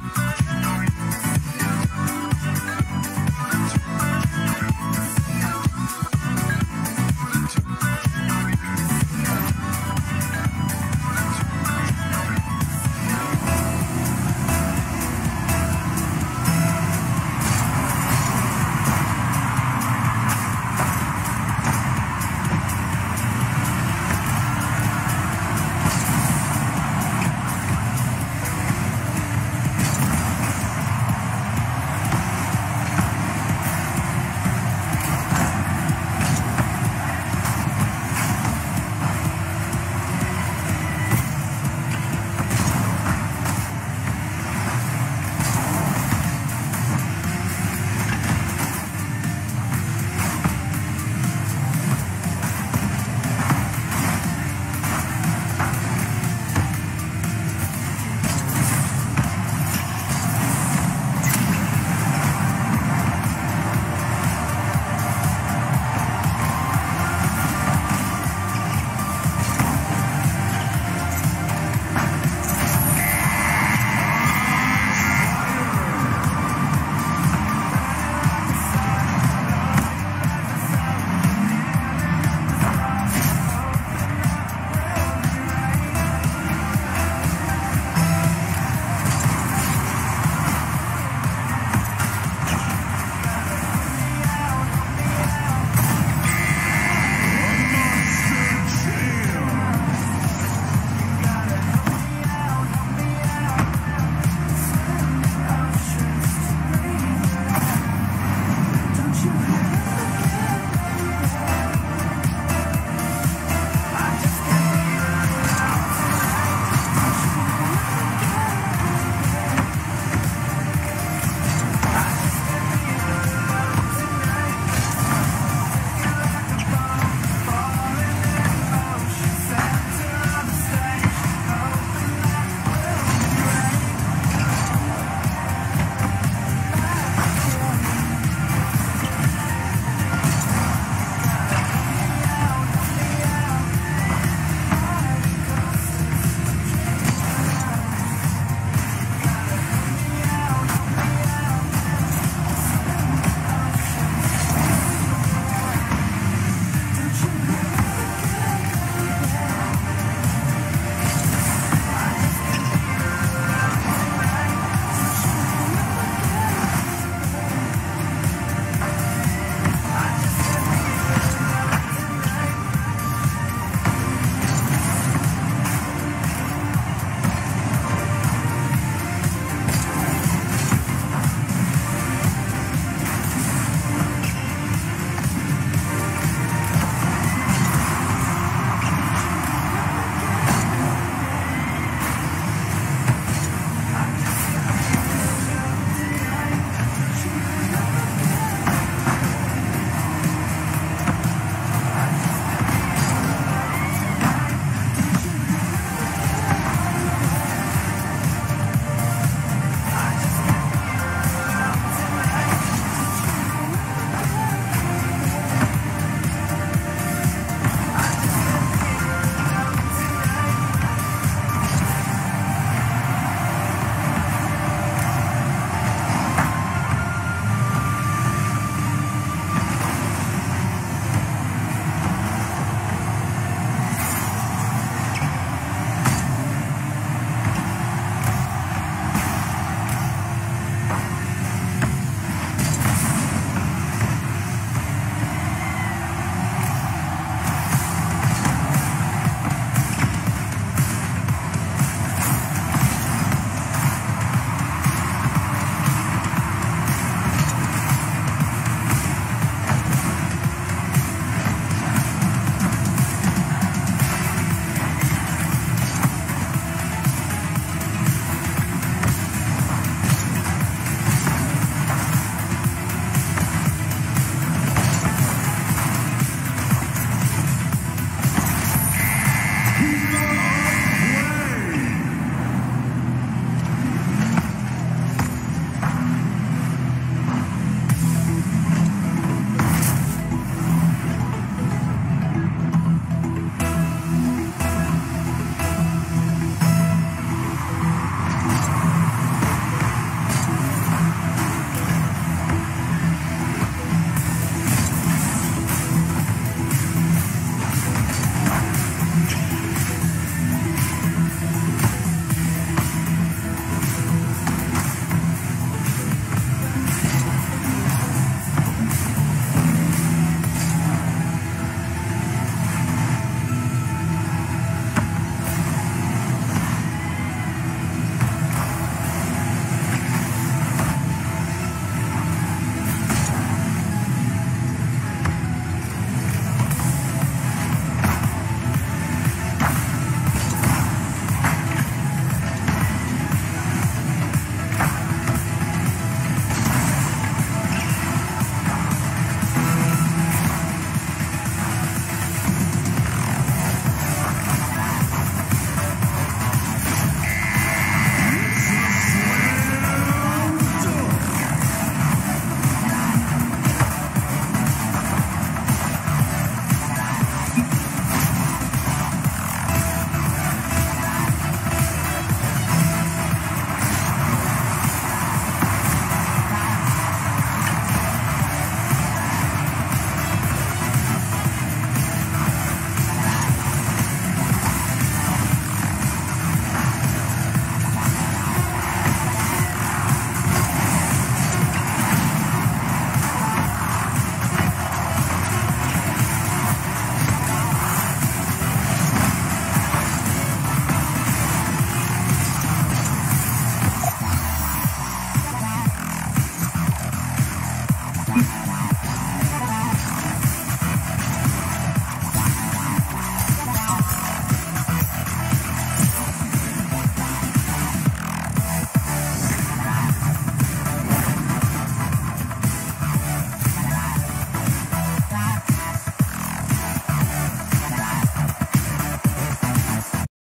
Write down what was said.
Yeah.